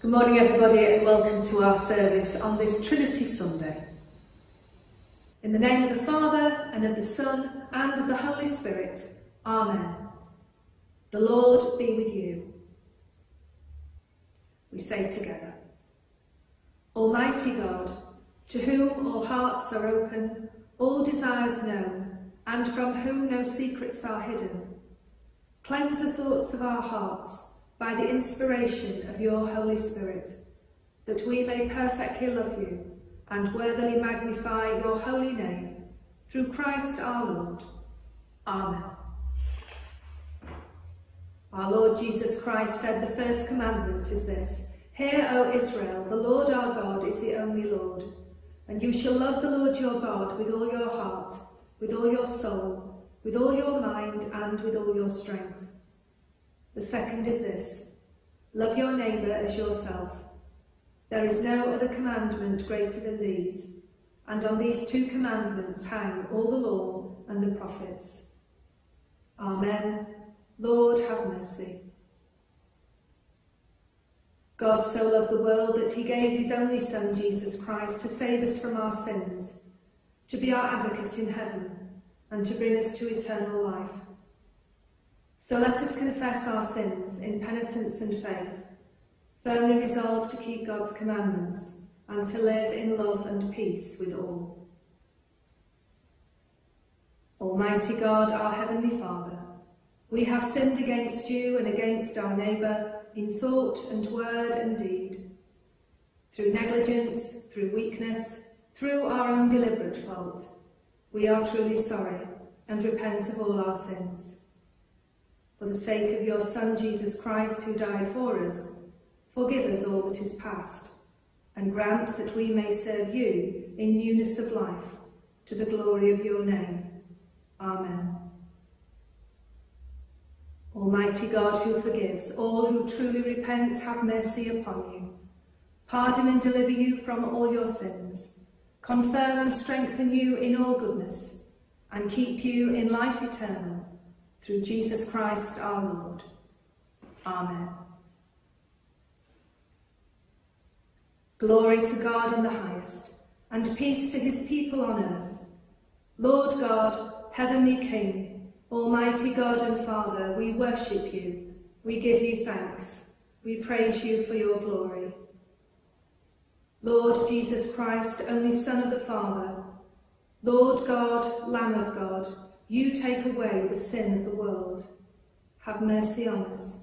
Good morning, everybody, and welcome to our service on this Trinity Sunday. In the name of the Father, and of the Son, and of the Holy Spirit, Amen. The Lord be with you. We say together, Almighty God, to whom all hearts are open, all desires known, and from whom no secrets are hidden, cleanse the thoughts of our hearts by the inspiration of your Holy Spirit, that we may perfectly love you and worthily magnify your holy name, through Christ our Lord. Amen. Our Lord Jesus Christ said the first commandment is this, Hear, O Israel, the Lord our God is the only Lord, and you shall love the Lord your God with all your heart, with all your soul, with all your mind, and with all your strength. The second is this, love your neighbour as yourself. There is no other commandment greater than these, and on these two commandments hang all the law and the prophets. Amen. Lord, have mercy. God so loved the world that he gave his only Son, Jesus Christ, to save us from our sins, to be our advocate in heaven, and to bring us to eternal life. So let us confess our sins in penitence and faith, firmly resolved to keep God's commandments and to live in love and peace with all. Almighty God, our Heavenly Father, we have sinned against you and against our neighbour in thought and word and deed, through negligence, through weakness, through our own deliberate fault. We are truly sorry and repent of all our sins. For the sake of your Son, Jesus Christ, who died for us, forgive us all that is past, and grant that we may serve you in newness of life, to the glory of your name. Amen. Almighty God, who forgives all who truly repent, have mercy upon you. Pardon and deliver you from all your sins. Confirm and strengthen you in all goodness, and keep you in life eternal through Jesus Christ our Lord. Amen. Glory to God in the highest, and peace to his people on earth. Lord God, Heavenly King, Almighty God and Father, we worship you, we give you thanks, we praise you for your glory. Lord Jesus Christ, only Son of the Father, Lord God, Lamb of God, you take away the sin of the world. Have mercy on us.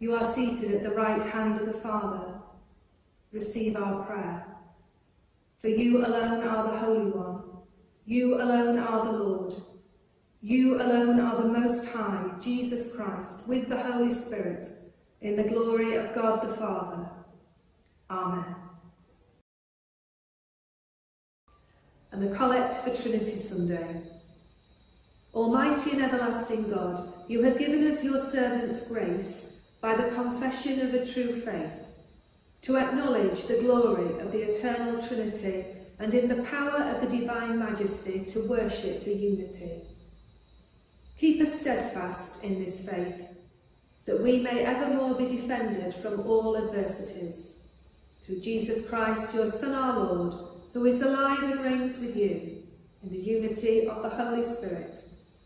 You are seated at the right hand of the Father. Receive our prayer. For you alone are the Holy One. You alone are the Lord. You alone are the Most High, Jesus Christ, with the Holy Spirit, in the glory of God the Father. Amen. And the Collect for Trinity Sunday. Almighty and everlasting God, you have given us your servants grace by the confession of a true faith, to acknowledge the glory of the eternal Trinity and in the power of the divine majesty to worship the unity. Keep us steadfast in this faith, that we may evermore be defended from all adversities. Through Jesus Christ, your Son, our Lord, who is alive and reigns with you, in the unity of the Holy Spirit,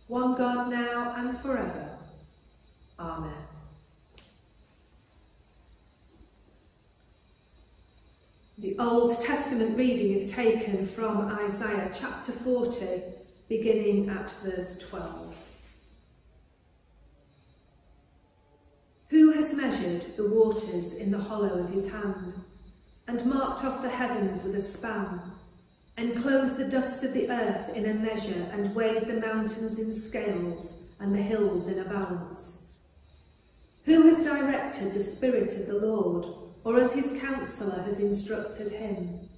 one God now and forever. Amen. The Old Testament reading is taken from Isaiah chapter 40, beginning at verse 12. Who has measured the waters in the hollow of his hand, and marked off the heavens with a span, enclosed the dust of the earth in a measure, and weighed the mountains in scales, and the hills in a balance. Who has directed the Spirit of the Lord, or as his counsellor has instructed him?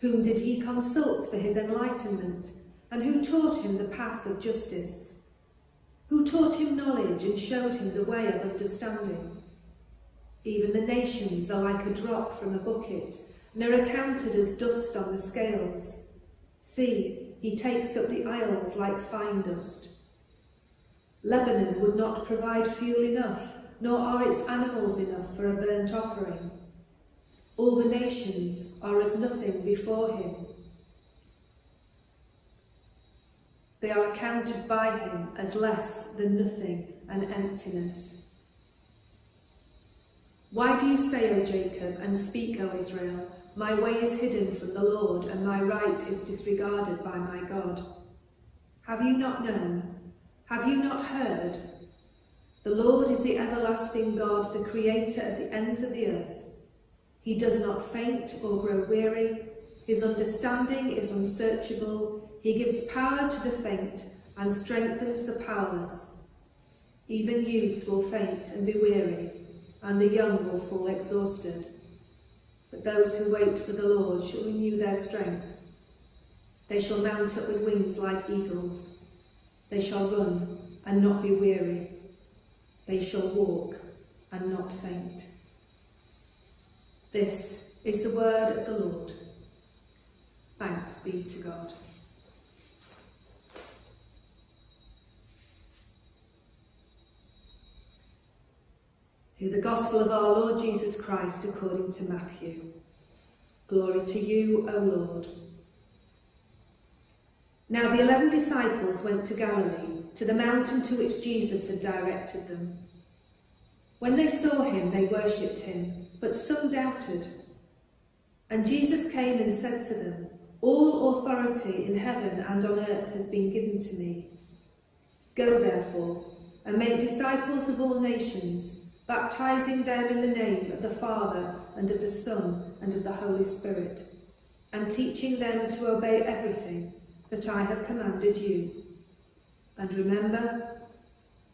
Whom did he consult for his enlightenment, and who taught him the path of justice? Who taught him knowledge and showed him the way of understanding? Even the nations are like a drop from a bucket, and are accounted as dust on the scales. See, he takes up the isles like fine dust. Lebanon would not provide fuel enough, nor are its animals enough for a burnt offering. All the nations are as nothing before him. They are accounted by him as less than nothing and emptiness. Why do you say, O Jacob, and speak, O Israel, my way is hidden from the Lord, and my right is disregarded by my God? Have you not known? Have you not heard? The Lord is the everlasting God, the creator of the ends of the earth. He does not faint or grow weary. His understanding is unsearchable. He gives power to the faint and strengthens the powerless. Even youths will faint and be weary, and the young will fall exhausted. But those who wait for the Lord shall renew their strength. They shall mount up with wings like eagles. They shall run and not be weary. They shall walk and not faint. This is the word of the Lord. Thanks be to God. Hear the gospel of our Lord Jesus Christ according to Matthew. Glory to you, O Lord. Now the eleven disciples went to Galilee, to the mountain to which Jesus had directed them. When they saw him, they worshipped him, but some doubted. And Jesus came and said to them, All authority in heaven and on earth has been given to me. Go therefore, and make disciples of all nations, baptizing them in the name of the Father, and of the Son, and of the Holy Spirit, and teaching them to obey everything that I have commanded you. And remember,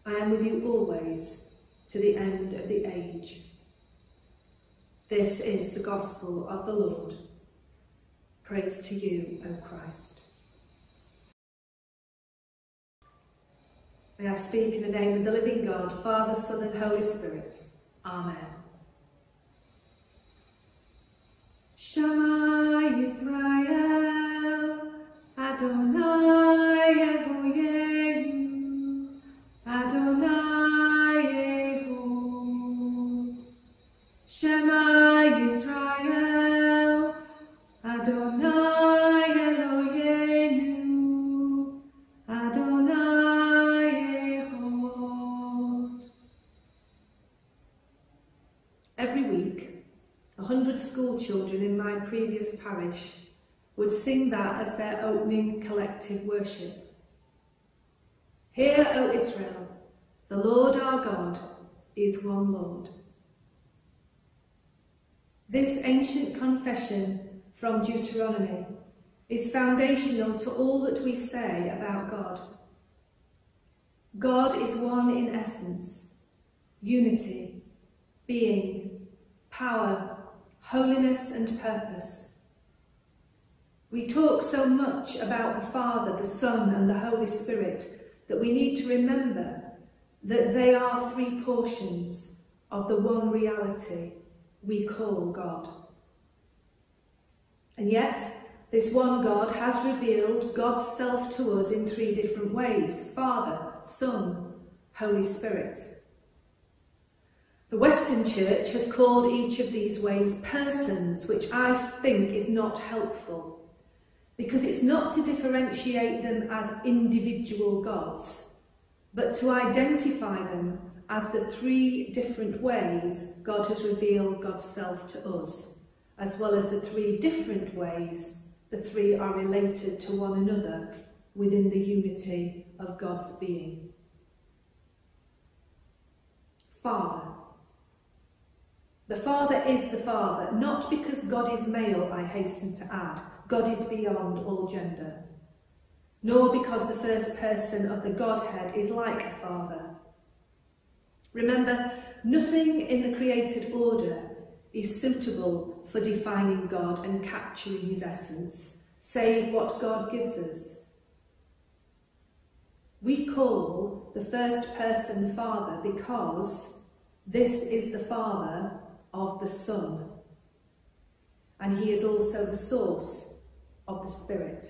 I am with you always to the end of the age. This is the gospel of the Lord. Praise to you, O Christ. May I speak in the name of the living God, Father, Son and Holy Spirit. Amen. Their opening collective worship. Hear, O Israel, the Lord our God is one Lord. This ancient confession from Deuteronomy is foundational to all that we say about God. God is one in essence, unity, being, power, holiness and purpose. We talk so much about the Father, the Son and the Holy Spirit that we need to remember that they are three portions of the one reality we call God. And yet, this one God has revealed God's self to us in three different ways, Father, Son, Holy Spirit. The Western Church has called each of these ways persons, which I think is not helpful because it's not to differentiate them as individual gods, but to identify them as the three different ways God has revealed God's self to us, as well as the three different ways the three are related to one another within the unity of God's being. Father. The Father is the Father, not because God is male, I hasten to add, God is beyond all gender, nor because the first person of the Godhead is like a father. Remember, nothing in the created order is suitable for defining God and capturing his essence, save what God gives us. We call the first person Father because this is the Father of the Son, and he is also the source of the Spirit.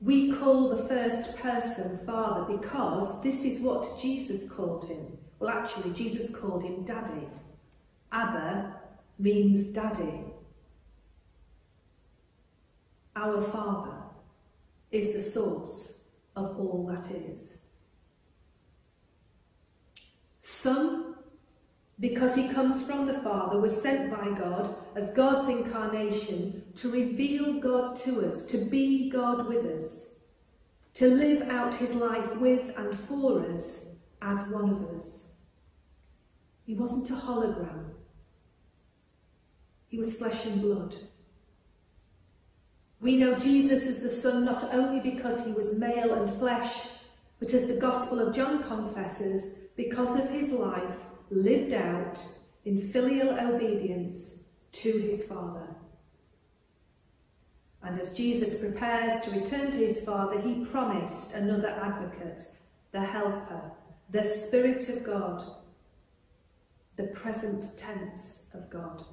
We call the first person Father because this is what Jesus called him. Well, actually, Jesus called him Daddy. Abba means Daddy. Our Father is the source of all that is. Son, because he comes from the Father, was sent by God as God's incarnation to reveal God to us, to be God with us, to live out his life with and for us as one of us. He wasn't a hologram. He was flesh and blood. We know Jesus as the Son not only because he was male and flesh, but as the Gospel of John confesses, because of his life lived out in filial obedience to his Father. And as Jesus prepares to return to his Father, he promised another advocate, the Helper, the Spirit of God, the present tense of God.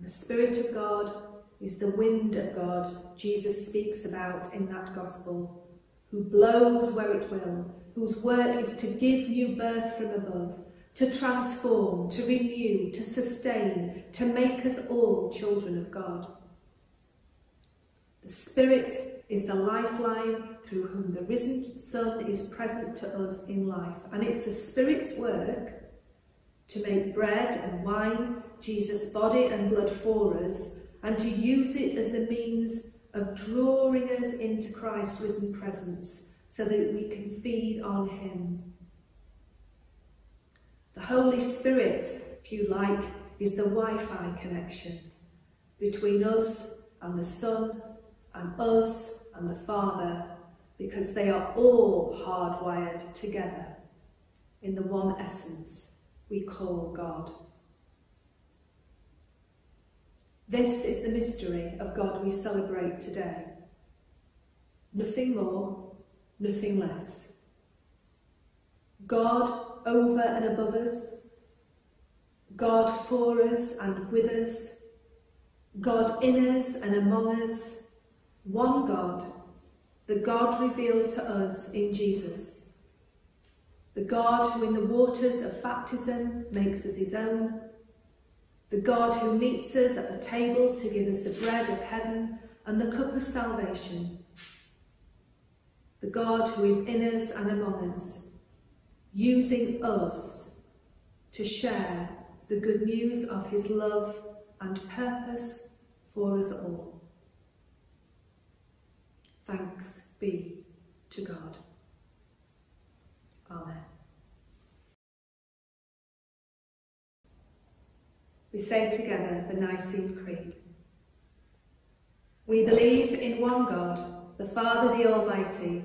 The Spirit of God is the wind of God Jesus speaks about in that Gospel, who blows where it will, whose work is to give new birth from above, to transform, to renew, to sustain, to make us all children of God. The Spirit is the lifeline through whom the risen Son is present to us in life. And it's the Spirit's work to make bread and wine, Jesus' body and blood for us, and to use it as the means of drawing us into Christ's risen presence so that we can feed on him. The Holy Spirit, if you like, is the Wi-Fi connection between us and the Son and us and the Father because they are all hardwired together in the one essence we call God. This is the mystery of God we celebrate today. Nothing more, nothing less. God over and above us, God for us and with us, God in us and among us, one God, the God revealed to us in Jesus. The God who in the waters of baptism makes us his own, the God who meets us at the table to give us the bread of heaven and the cup of salvation, the God who is in us and among us, using us to share the good news of his love and purpose for us all. Thanks be to God. Amen. We say together the Nicene Creed. We believe in one God, the Father the Almighty,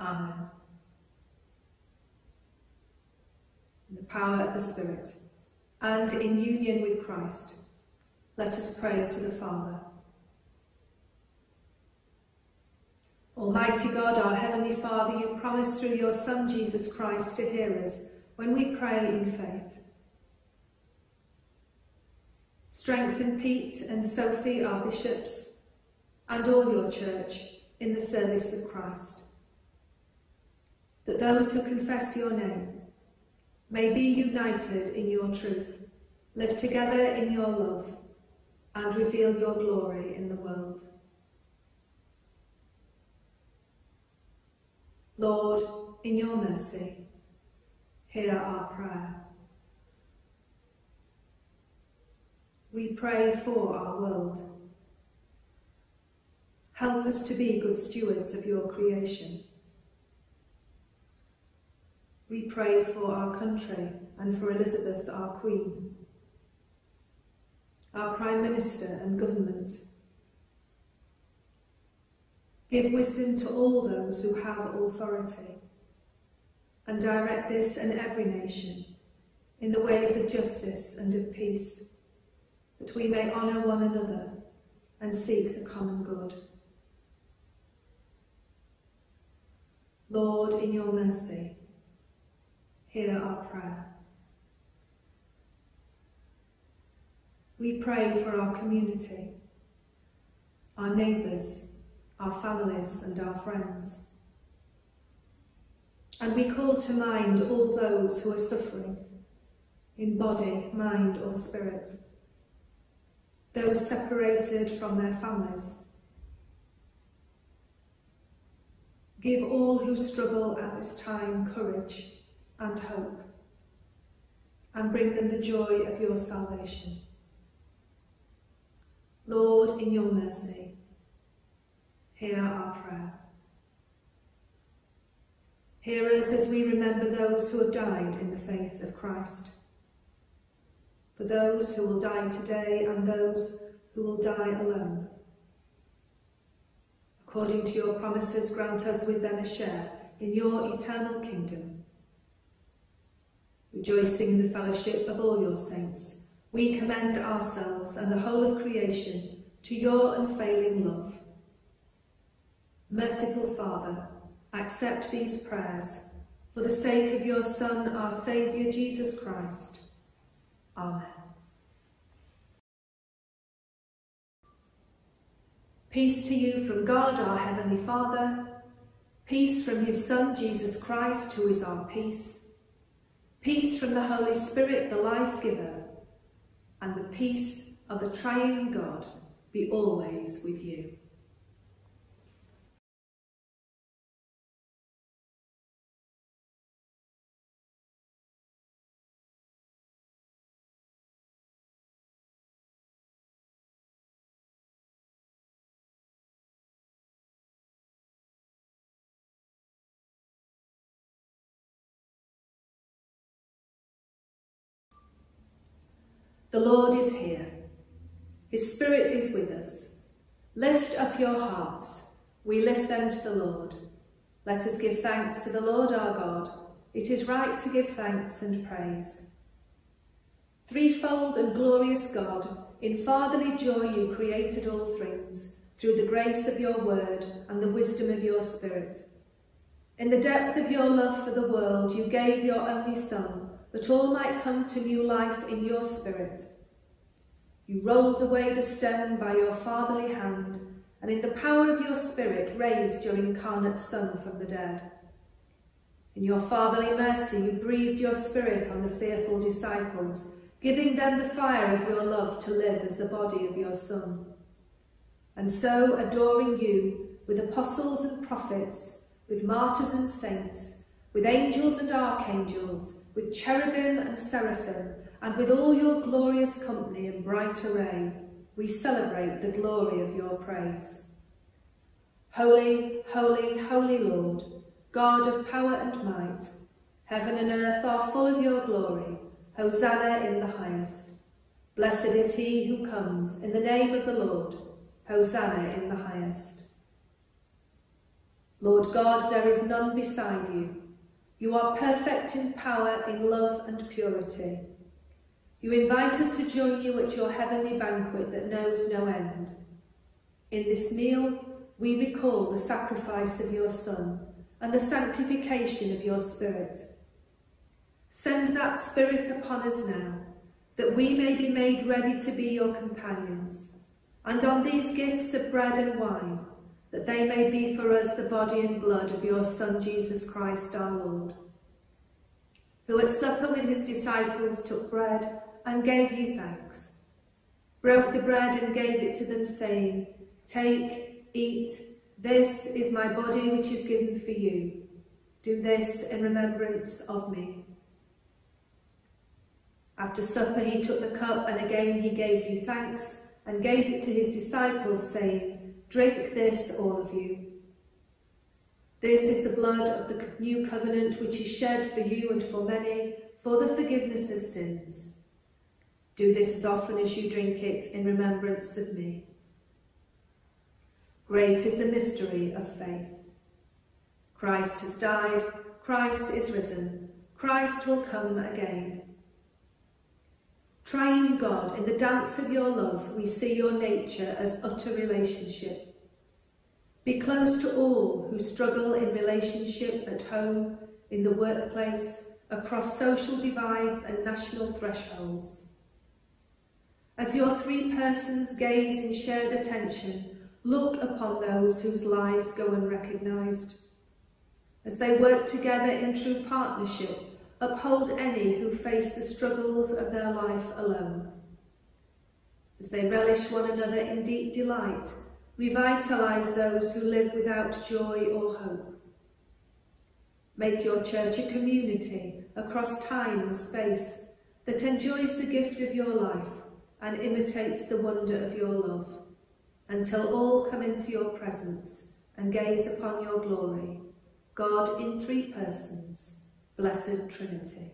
Amen. In the power of the Spirit and in union with Christ, let us pray to the Father. Almighty God, our Heavenly Father, you promised through your Son Jesus Christ to hear us when we pray in faith. Strengthen Pete and Sophie, our bishops, and all your church in the service of Christ. That those who confess your name may be united in your truth, live together in your love, and reveal your glory in the world. Lord, in your mercy, hear our prayer. We pray for our world. Help us to be good stewards of your creation. We pray for our country and for Elizabeth, our Queen, our Prime Minister and government, Give wisdom to all those who have authority, and direct this and every nation in the ways of justice and of peace, that we may honour one another and seek the common good. Lord, in your mercy, hear our prayer. We pray for our community, our neighbours, our families and our friends. And we call to mind all those who are suffering in body, mind or spirit, those separated from their families. Give all who struggle at this time courage and hope, and bring them the joy of your salvation. Lord, in your mercy, hear our prayer. Hear us as we remember those who have died in the faith of Christ. For those who will die today and those who will die alone. According to your promises, grant us with them a share in your eternal kingdom. Rejoicing in the fellowship of all your saints, we commend ourselves and the whole of creation to your unfailing love Merciful Father, accept these prayers for the sake of your Son, our Saviour, Jesus Christ. Amen. Peace to you from God, our Heavenly Father, peace from his Son, Jesus Christ, who is our peace, peace from the Holy Spirit, the life-giver, and the peace of the triune God be always with you. The Lord is here. His Spirit is with us. Lift up your hearts. We lift them to the Lord. Let us give thanks to the Lord our God. It is right to give thanks and praise. Threefold and glorious God, in fatherly joy you created all things, through the grace of your word and the wisdom of your spirit. In the depth of your love for the world, you gave your only Son, that all might come to new life in your spirit. You rolled away the stone by your fatherly hand, and in the power of your spirit raised your incarnate Son from the dead. In your fatherly mercy you breathed your spirit on the fearful disciples, giving them the fire of your love to live as the body of your Son. And so, adoring you, with apostles and prophets, with martyrs and saints, with angels and archangels, with cherubim and seraphim, and with all your glorious company in bright array, we celebrate the glory of your praise. Holy, holy, holy Lord, God of power and might, heaven and earth are full of your glory. Hosanna in the highest. Blessed is he who comes in the name of the Lord. Hosanna in the highest. Lord God, there is none beside you. You are perfect in power, in love and purity. You invite us to join you at your heavenly banquet that knows no end. In this meal, we recall the sacrifice of your Son and the sanctification of your Spirit. Send that Spirit upon us now, that we may be made ready to be your companions, and on these gifts of bread and wine, that they may be for us the body and blood of your Son Jesus Christ our Lord, who at supper with his disciples took bread and gave you thanks, broke the bread and gave it to them, saying, Take, eat, this is my body which is given for you. Do this in remembrance of me. After supper he took the cup and again he gave you thanks and gave it to his disciples, saying, Drink this, all of you. This is the blood of the new covenant which is shed for you and for many for the forgiveness of sins. Do this as often as you drink it in remembrance of me. Great is the mystery of faith. Christ has died, Christ is risen, Christ will come again. Triune God, in the dance of your love, we see your nature as utter relationship. Be close to all who struggle in relationship at home, in the workplace, across social divides and national thresholds. As your three persons gaze in shared attention, look upon those whose lives go unrecognised. As they work together in true partnership, uphold any who face the struggles of their life alone. As they relish one another in deep delight, revitalise those who live without joy or hope. Make your church a community across time and space that enjoys the gift of your life and imitates the wonder of your love, until all come into your presence and gaze upon your glory, God in three persons, Blessed Trinity.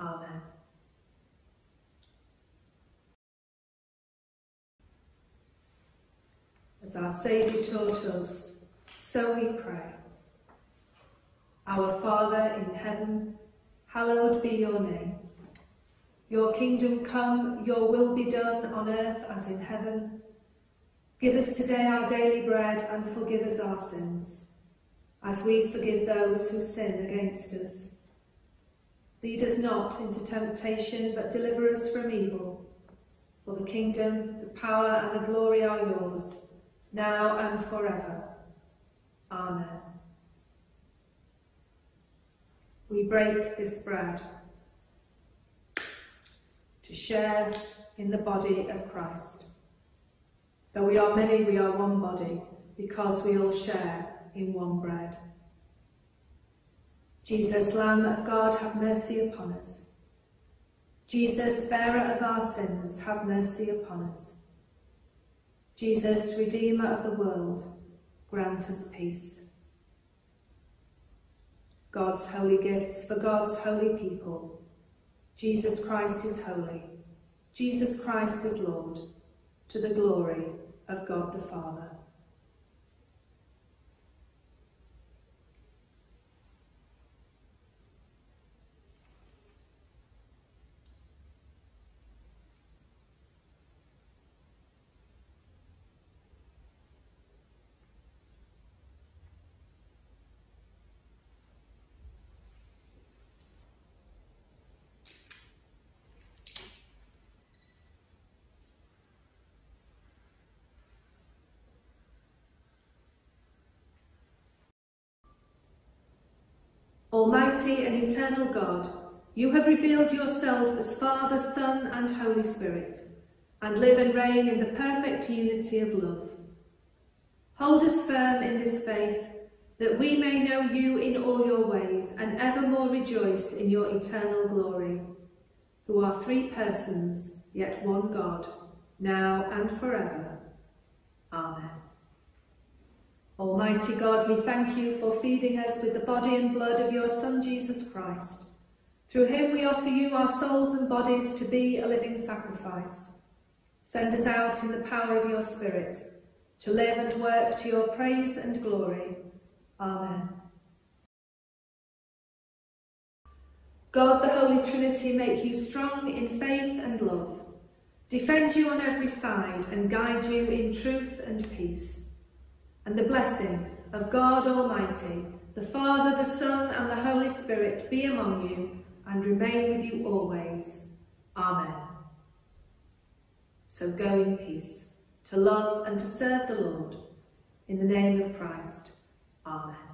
Amen. As our Saviour taught us, so we pray. Our Father in heaven, hallowed be your name. Your kingdom come, your will be done on earth as in heaven. Give us today our daily bread and forgive us our sins, as we forgive those who sin against us. Lead us not into temptation, but deliver us from evil. For the kingdom, the power and the glory are yours, now and forever. Amen. We break this bread to share in the body of Christ. Though we are many, we are one body, because we all share in one bread. Jesus, Lamb of God, have mercy upon us. Jesus, bearer of our sins, have mercy upon us. Jesus, Redeemer of the world, grant us peace. God's holy gifts for God's holy people, Jesus Christ is holy. Jesus Christ is Lord, to the glory of God the Father. Almighty and eternal God, you have revealed yourself as Father, Son and Holy Spirit, and live and reign in the perfect unity of love. Hold us firm in this faith, that we may know you in all your ways and evermore rejoice in your eternal glory, who are three persons, yet one God, now and forever. Amen. Almighty God, we thank you for feeding us with the body and blood of your Son, Jesus Christ. Through him we offer you our souls and bodies to be a living sacrifice. Send us out in the power of your Spirit, to live and work to your praise and glory. Amen. God, the Holy Trinity, make you strong in faith and love, defend you on every side, and guide you in truth and peace and the blessing of God Almighty, the Father, the Son, and the Holy Spirit be among you and remain with you always. Amen. So go in peace, to love and to serve the Lord. In the name of Christ. Amen.